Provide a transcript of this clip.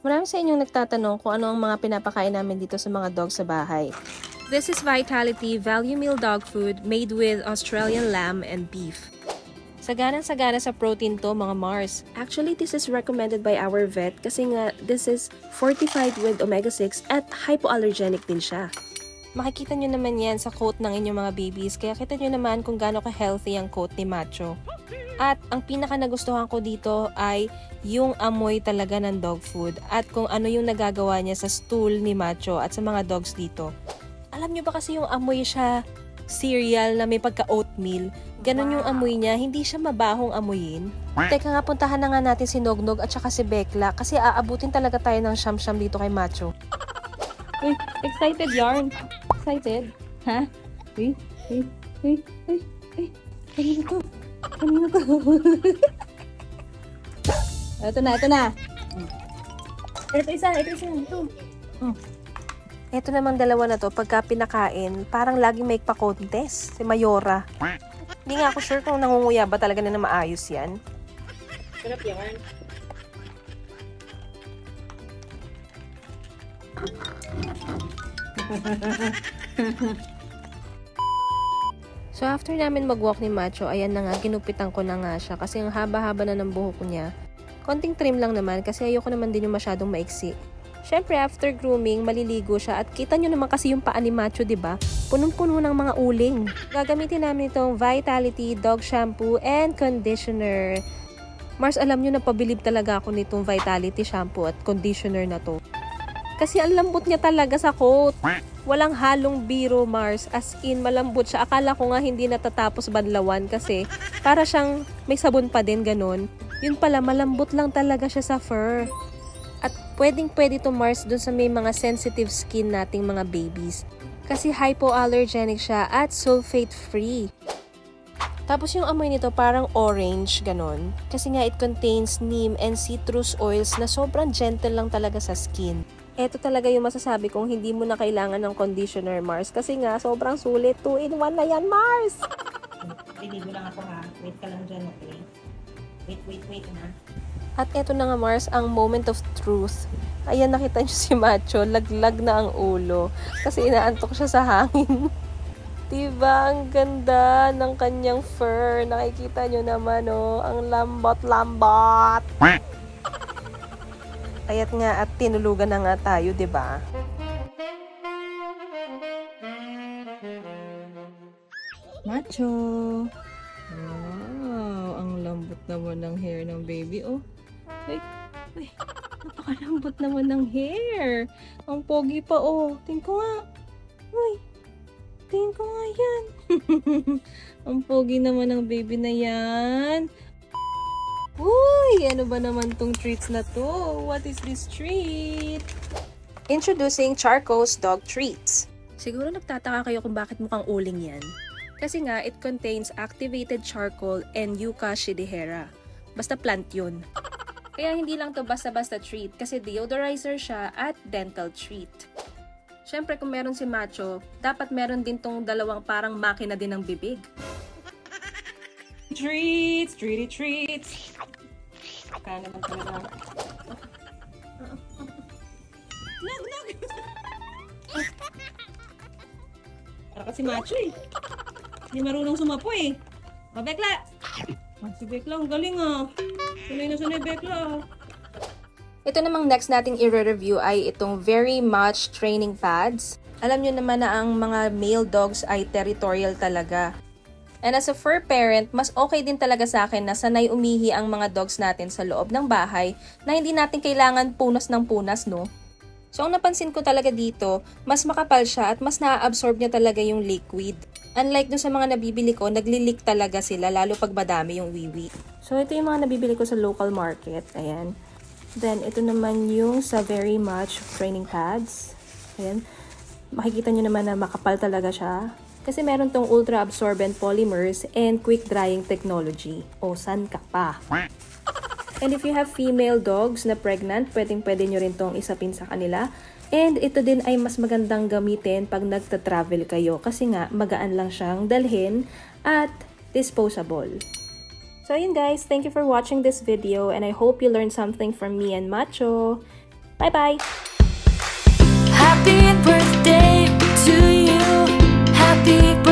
Marami sa inyong nagtatanong kung ano ang mga pinapakain namin dito sa mga dogs sa bahay. This is Vitality Value Meal Dog Food made with Australian lamb and beef. Saganang-sagana sa protein to mga Mars. Actually, this is recommended by our vet kasi nga this is fortified with omega-6 at hypoallergenic din siya. Makikita nyo naman yan sa coat ng inyong mga babies kaya kita nyo naman kung gaano ka-healthy ang coat ni Macho. At ang pinaka nagustuhan ko dito ay yung amoy talaga ng dog food at kung ano yung nagagawa niya sa stool ni Macho at sa mga dogs dito. Alam niyo ba kasi yung amoy siya cereal na may pagka-oatmeal, ganun yung amoy niya, hindi siya mabahong amoyin. Teka nga, puntahan na nga natin si Nognog at saka si Bekla kasi aabutin talaga tayo ng siyam-siyam dito kay Macho. Uy, excited yarn. Excited? Ha? Uy, uy, uy, uy, uy. Kanina to. Kanina to. ito na, ito na. Ito isa, ito isa. Ito. Hmm. Ito namang dalawa na to, pagka pinakain, parang laging may pa-contest. Si Mayora. Hindi nga ako sure kung nangunguya ba talaga na, na maayos yan. Sarap yan. So after namin mag-walk ni Macho, ayan na nga, ginupitan ko na nga siya kasi ang haba-haba na ng buhok niya. Konting trim lang naman kasi ayoko naman din yung masyadong maiksi. Syempre, after grooming, maliligo siya at kita nyo naman kasi yung paa ni Macho, di ba? Punong-puno ng mga uling. Gagamitin namin itong Vitality Dog Shampoo and Conditioner. Mars, alam nyo na pabilib talaga ako nitong Vitality Shampoo at Conditioner na to. Kasi ang lambot niya talaga sa coat. Walang halong biro, Mars. As in, malambot siya. Akala ko nga hindi natatapos banlawan kasi para siyang may sabon pa din ganun. Yun pala, malambot lang talaga siya sa fur. At pwedeng pwede to Mars dun sa may mga sensitive skin nating mga babies. Kasi hypoallergenic siya at sulfate free. Tapos yung amoy nito parang orange, ganon. Kasi nga it contains neem and citrus oils na sobrang gentle lang talaga sa skin. Ito talaga yung masasabi kong hindi mo na kailangan ng conditioner, Mars. Kasi nga, sobrang sulit. 2 in 1 na yan, Mars! Liligo lang ako ha. Wait ka lang dyan, okay? Wait, wait, wait na. At eto na nga, Mars, ang moment of truth. Ayan, nakita niyo si Macho, laglag na ang ulo. Kasi inaantok siya sa hangin. diba? Ang ganda ng kanyang fur. Nakikita niyo naman, oh. Ang lambot-lambot. Ayat nga at tinulugan na nga tayo, 'di ba? Macho. Wow, ang lambot naman ng hair ng baby, oh. Ay, ay, napakalambot naman ng hair. Ang pogi pa, oh. Tingin ko nga. Uy, tingin ko nga yan. ang pogi naman ng baby na yan. Uy, ano ba naman tong treats na to? What is this treat? Introducing Charco's Dog Treats. Siguro nagtataka kayo kung bakit mukhang uling yan. Kasi nga, it contains activated charcoal and Yucca shidihera. Basta plant yun. Kaya hindi lang to basta-basta treat kasi deodorizer siya at dental treat. Syempre kung meron si Macho, dapat meron din tong dalawang parang makina din ng bibig. Treats! Treaty treats! Kaya naman talaga. Lag, lag! Para kasi macho eh. Hindi marunong sumapo eh. O, Bekla! Ah, si Bekla, ang galing ah. Sanay na sanay Bekla. Ito namang next nating i-review ay itong Very Much Training Pads. Alam nyo naman na ang mga male dogs ay territorial talaga. And as a fur parent, mas okay din talaga sa akin na sanay umihi ang mga dogs natin sa loob ng bahay na hindi natin kailangan punas ng punas, no? So, ang napansin ko talaga dito, mas makapal siya at mas na-absorb niya talaga yung liquid. Unlike dun sa mga nabibili ko, nagli-leak talaga sila, lalo pag madami yung wiwi. So, ito yung mga nabibili ko sa local market. Ayan. Then, ito naman yung sa Very Much Training Pads. Ayan. Makikita nyo naman na makapal talaga siya. Kasi meron tong ultra-absorbent polymers and quick-drying technology. O, san ka pa? And if you have female dogs na pregnant, pwedeng-pwede nyo rin tong isapin sa kanila. And ito din ay mas magandang gamitin pag nagta-travel kayo kasi nga magaan lang siyang dalhin at disposable. So ayun guys, thank you for watching this video and I hope you learned something from me and Macho. Bye-bye! Happy birthday. deep